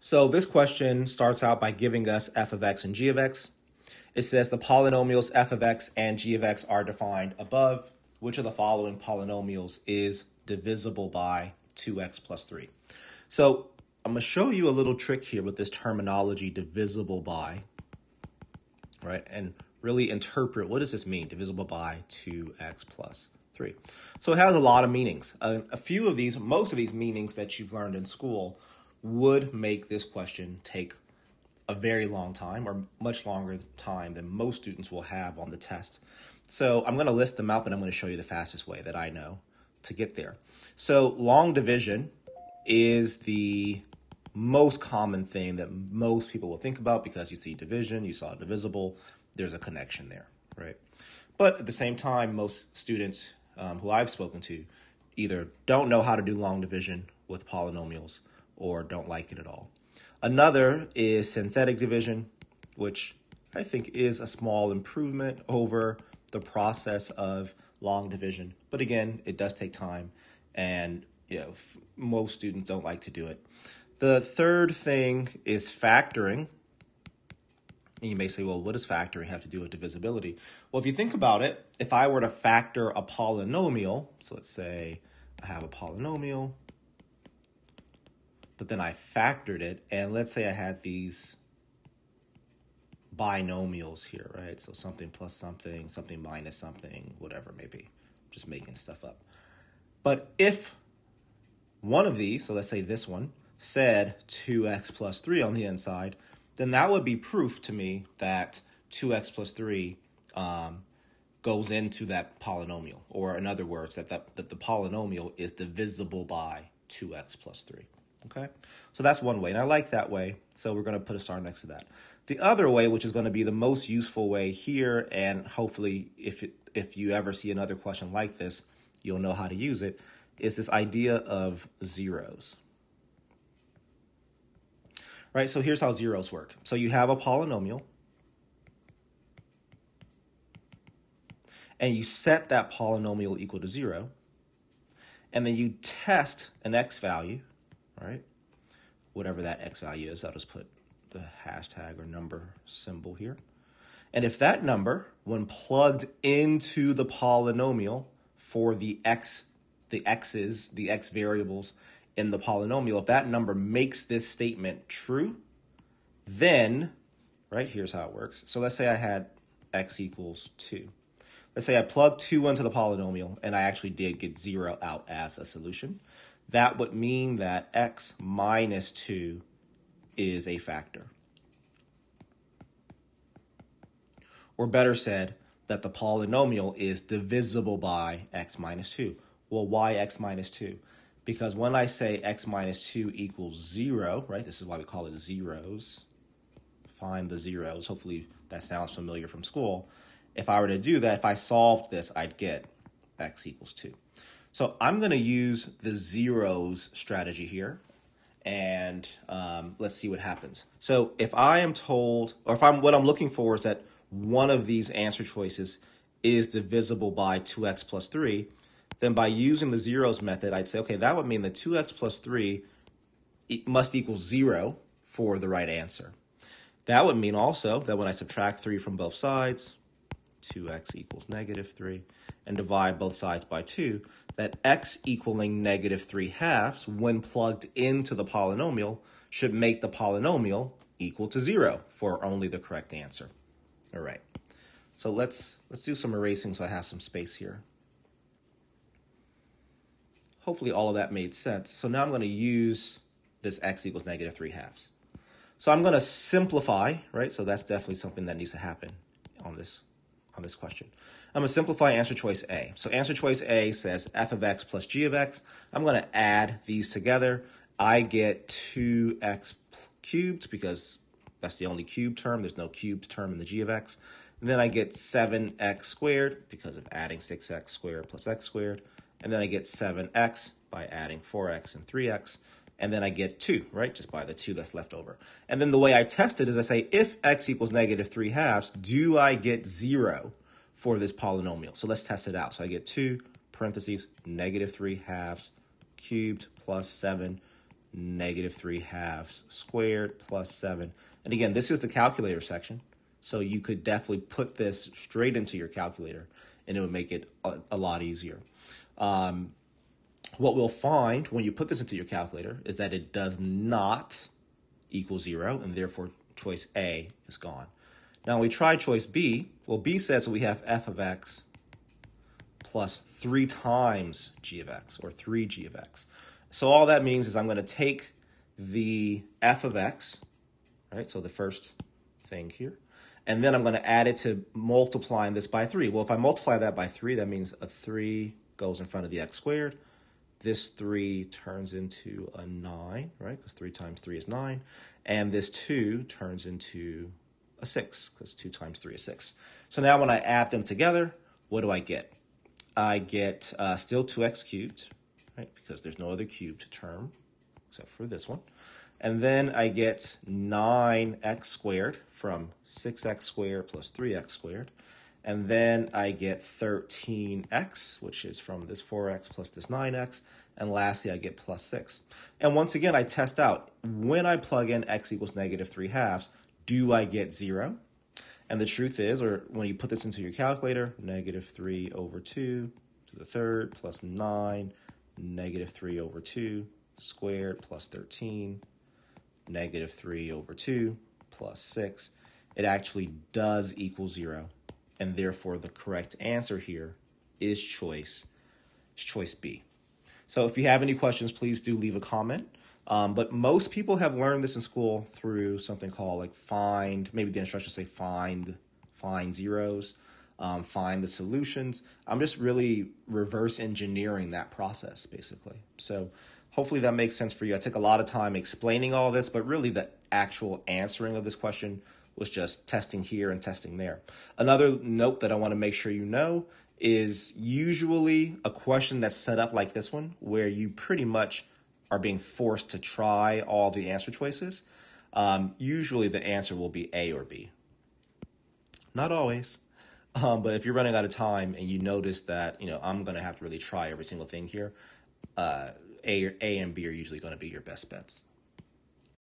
So this question starts out by giving us f of x and g of x. It says the polynomials f of x and g of x are defined above. Which of the following polynomials is divisible by 2x plus 3? So I'm going to show you a little trick here with this terminology divisible by, right? And really interpret what does this mean, divisible by 2x plus 3. So it has a lot of meanings. Uh, a few of these, most of these meanings that you've learned in school would make this question take a very long time or much longer time than most students will have on the test. So I'm going to list them out, and I'm going to show you the fastest way that I know to get there. So long division is the most common thing that most people will think about because you see division, you saw divisible, there's a connection there, right? But at the same time, most students um, who I've spoken to either don't know how to do long division with polynomials or don't like it at all. Another is synthetic division, which I think is a small improvement over the process of long division. But again, it does take time, and you know, most students don't like to do it. The third thing is factoring. And you may say, well, what does factoring have to do with divisibility? Well, if you think about it, if I were to factor a polynomial, so let's say I have a polynomial but then I factored it, and let's say I had these binomials here, right? So something plus something, something minus something, whatever it may be. I'm just making stuff up. But if one of these, so let's say this one, said 2x plus 3 on the inside, then that would be proof to me that 2x plus 3 um, goes into that polynomial. Or in other words, that, that, that the polynomial is divisible by 2x plus 3. Okay, so that's one way, and I like that way, so we're going to put a star next to that. The other way, which is going to be the most useful way here, and hopefully if, it, if you ever see another question like this, you'll know how to use it, is this idea of zeros. Right, so here's how zeros work. So you have a polynomial, and you set that polynomial equal to zero, and then you test an x value, right? Whatever that x value is, I'll just put the hashtag or number symbol here. And if that number, when plugged into the polynomial for the x, the x's, the x variables in the polynomial, if that number makes this statement true, then, right, here's how it works. So let's say I had x equals 2. Let's say I plugged 2 into the polynomial and I actually did get 0 out as a solution that would mean that x minus 2 is a factor. Or better said, that the polynomial is divisible by x minus 2. Well, why x minus 2? Because when I say x minus 2 equals 0, right, this is why we call it zeros. Find the zeros. Hopefully that sounds familiar from school. If I were to do that, if I solved this, I'd get x equals 2. So I'm going to use the zeros strategy here and um, let's see what happens. So if I am told, or if I'm what I'm looking for is that one of these answer choices is divisible by 2x plus 3, then by using the zeros method, I'd say, okay, that would mean that 2x plus 3 must equal 0 for the right answer. That would mean also that when I subtract 3 from both sides, 2x equals negative 3, and divide both sides by 2, that x equaling negative 3 halves, when plugged into the polynomial, should make the polynomial equal to 0 for only the correct answer. All right, so let's, let's do some erasing so I have some space here. Hopefully all of that made sense. So now I'm going to use this x equals negative 3 halves. So I'm going to simplify, right? So that's definitely something that needs to happen on this on this question. I'm going to simplify answer choice A. So answer choice A says f of x plus g of x. I'm going to add these together. I get 2x cubed because that's the only cube term. There's no cubed term in the g of x. And then I get 7x squared because of adding 6x squared plus x squared. And then I get 7x by adding 4x and 3x and then I get 2, right, just by the 2 that's left over. And then the way I test it is I say, if x equals negative 3 halves, do I get 0 for this polynomial? So let's test it out. So I get 2 parentheses negative 3 halves cubed plus 7 negative 3 halves squared plus 7. And again, this is the calculator section, so you could definitely put this straight into your calculator, and it would make it a, a lot easier. Um, what we'll find when you put this into your calculator is that it does not equal 0, and therefore choice A is gone. Now we try choice B. Well, B says that we have f of x plus 3 times g of x, or 3g of x. So all that means is I'm going to take the f of x, right, so the first thing here, and then I'm going to add it to multiplying this by 3. Well, if I multiply that by 3, that means a 3 goes in front of the x squared. This 3 turns into a 9, right, because 3 times 3 is 9. And this 2 turns into a 6, because 2 times 3 is 6. So now when I add them together, what do I get? I get uh, still 2x cubed, right? Because there's no other cubed term except for this one. And then I get 9x squared from 6x squared plus 3x squared. And then I get 13x, which is from this 4x plus this 9x. And lastly, I get plus 6. And once again, I test out, when I plug in x equals negative 3 halves, do I get 0? And the truth is, or when you put this into your calculator, negative 3 over 2 to the third plus 9, negative 3 over 2 squared plus 13, negative 3 over 2 plus 6. It actually does equal 0. And therefore, the correct answer here is choice, is choice B. So if you have any questions, please do leave a comment. Um, but most people have learned this in school through something called like find, maybe the instructions say find, find zeros, um, find the solutions. I'm just really reverse engineering that process basically. So hopefully that makes sense for you. I took a lot of time explaining all this, but really the actual answering of this question was just testing here and testing there. Another note that I want to make sure you know is usually a question that's set up like this one, where you pretty much are being forced to try all the answer choices, um, usually the answer will be A or B. Not always. Um, but if you're running out of time and you notice that, you know, I'm going to have to really try every single thing here, uh, A, A and B are usually going to be your best bets.